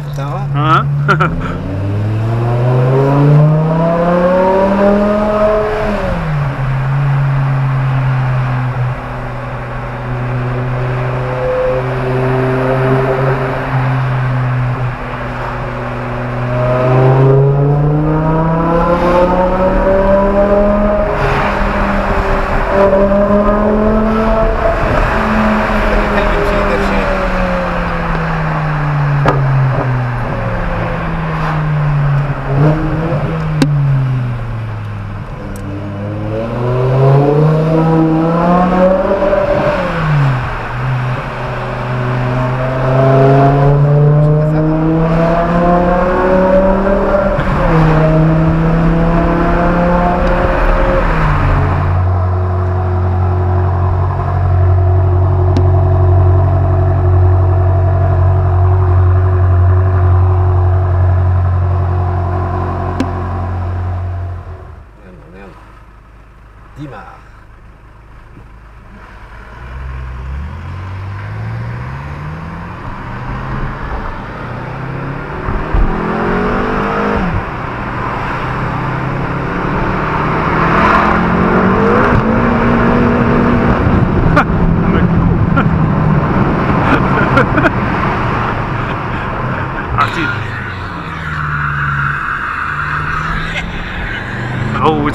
tá Então. Uhum. ディマお、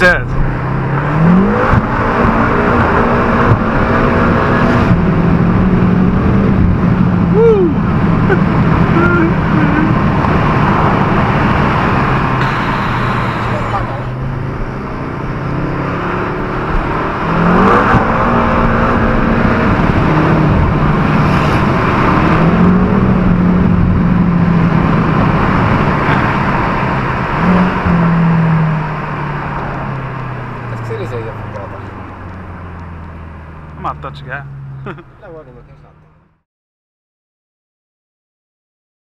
Sigur ei seisab praegu. ma tahaks käia. Lähme vaatame.